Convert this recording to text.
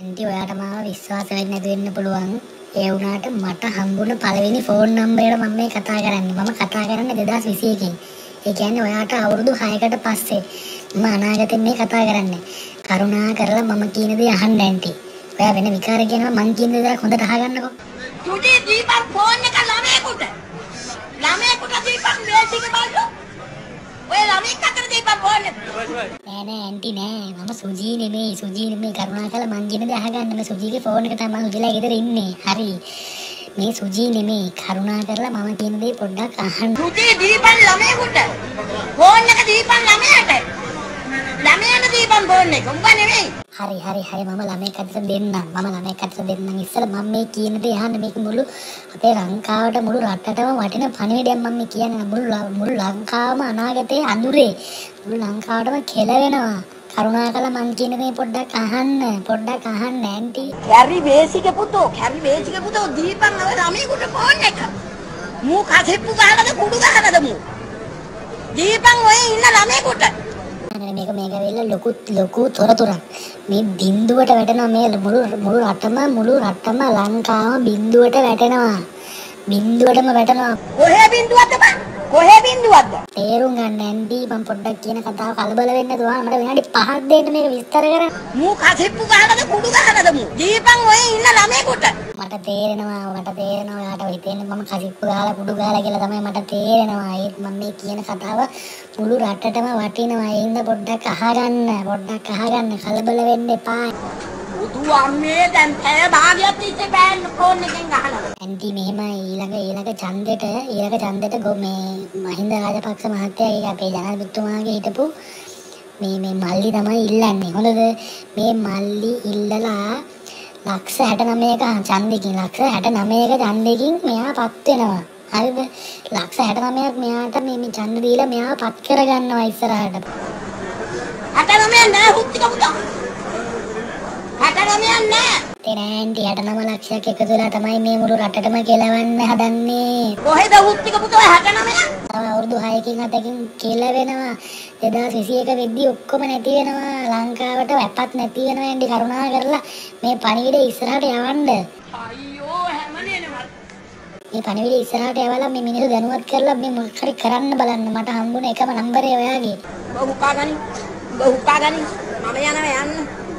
Aunty ඔයාට මාව විශ්වාස වෙන්නේ නැති වෙන්න පුළුවන්. ඒ වුණාට මට හම්බුණ පළවෙනි ෆෝන් නම්බරයට මම මේ කතා කරන්නේ. මම කතා කරන්නේ 2021 ඒ කියන්නේ ඔයාට අවුරුදු 6කට පස්සේ මම අනාගතේ මේ කතා කරන්නේ. කරුණා කරලා මම කියන දේ අහන්න ඇන්ටි. ඔයා වෙන විකාර කියනවා මං කියන දේ හොඳට අහගන්නකෝ. තුඩි දීපන් ෆෝන් එක ළමයෙකුට. ළමයෙකුට දීපන් නෑ නෑ ඇන්ටි නෑ මම සුජී නෙමෙයි සුජී නෙමෙයි කරුණාකරලා මං කියන දේ අහගන්න මේ සුජීගේ ෆෝන් එක තමයි මං සුජීලා ගෙදර ඉන්නේ හරි මේ සුජී නෙමෙයි කරුණාකරලා මම කියන දේ පොඩ්ඩක් අහන්න තුඩි දීපන් ළමයෙකුට. ෆෝන් එක දීපන් ළමයට. ළමයට දීපන් ෆෝන් එක. උඹ නෙමෙයි. හරි හරි හරි මම ළමයෙක් අතට දෙන්නම්. මම ළමයෙක් අතට දෙන්නම්. ඉස්සෙල්ලා මම මේ කියන දේ අහන්න මේක මුළු අපේ ලංකාවට මුළු රටටම වටින පණිවිඩයක් මම මේ කියන්නේ. මුළු මුළු ලංකාවම අනාගතේ අඳුරේ. මුළු ලංකාවටම කෙලවෙනවා. කරුණාකරලා මං කියන දේ පොඩ්ඩක් අහන්න පොඩ්ඩක් අහන්න ඇන්ටි කැරි වේසික පුතෝ කැරි වේසික පුතෝ දීපන් ඔය ළමයෙකුට ෆෝන් එක. මූ කසෙප්පු ගහලාද කුඩු ගහලාද මූ. දීපන් ඔය ඉන්න. අනේ මේක මේක වෙලා ලොකු ලොකු තොරතුරක් මේ බින්දුවට වැටෙනවා මේ මුළු මුළු රටම මුළු රටම ලංකාවම බින්දුවට වැටෙනවා බින්දුවටම වැටෙනවා කොහේ බින්දුවක්ද බං? කොහේ බින්දුවක්ද? තේරුම් ගන්න ඇන්ටි මම පොඩ්ඩක් කියන කතාව කලබල වෙන්න දුවා. මට විනාඩි 5ක් දෙන්න මේක විස්තර කරන්න. මූ කසෙප්පු ගහලාද කුඩු ගහලාද මූ. දීපන් ඔය ඉන්න ළමයෙකුට. මට තේරෙනවා මට තේරෙනවා. ඔයාට හිතෙන්නේ මම කසිප්පු ගහලා කුඩු ගහලා කියලා තමයි මට තේරෙනවා. ඒත් මම මේ කියන කතාව මුළු රටටම වටිනවා. ඒ හින්දා පොඩ්ඩක් අහගන්න පොඩ්ඩක් අහගන්න. කලබල වෙන්න එපා බුදු අම්මේ දැන් පැය භාගයක් තිස්සේ බෑන් ෆෝන් එකෙන් ගහනවා. ඇන්ටි මෙහෙමයි. ඊළඟ ඊළඟ ඡන්දෙට ඊළඟ ඡන්දෙට මේ මහින්ද රාජපක්ෂ මහත්තයා ඒ අපේ ජනාධිපතිතුමාගේ හිටපු මේ මේ මල්ලි තමයි ඉල්ලන්නේ. හොඳද? මේ මල්ලි ඉල්ලලා ලක්ෂ 69ක ඡන්දෙකින් ලක්ෂ 69ක ඡන්දෙකින් මෙයා පත් වෙනවා. හරිද? ලක්ෂ 69ක් මෙයාට මේ මේ ඡන්ද දීලා මෙයාව පත් කරගන්නවා ඉස්සරහට. අට නමේ නෑ හුත්තික පුතෝ. නමේ නෑ. තේ නෑන්ටි 69 ලක්ෂයක් එකතු වෙලා තමයි මේ මුළු රටටම කෙලවන්න හදන්නේ කොහෙද හුත්තික පුතෝ අට නමේ? තව අවුරුදු 6කින් 7කින් කෙල වෙනවා 2021 වෙද්දි ඔක්කොම නැති වෙනවා ලංකාවට වැපත් නැති වෙනවා ඇන්ඩි කරුණා කරලා මේ පණිවිඩය ඉස්සරහට යවන්න අයියෝ හැමනේනවා. මේ පණිවිඩය ඉස්සරහට යවලා මේ මිනිස්සු දැනුවත් කරලා මේ මොකක් හරි කරන්න බලන්න මට හම්බුන එකම නම්බරේ ඔයාගේ බහුකා ගනි. බහුකා ගනි. මම යනවා යන්න.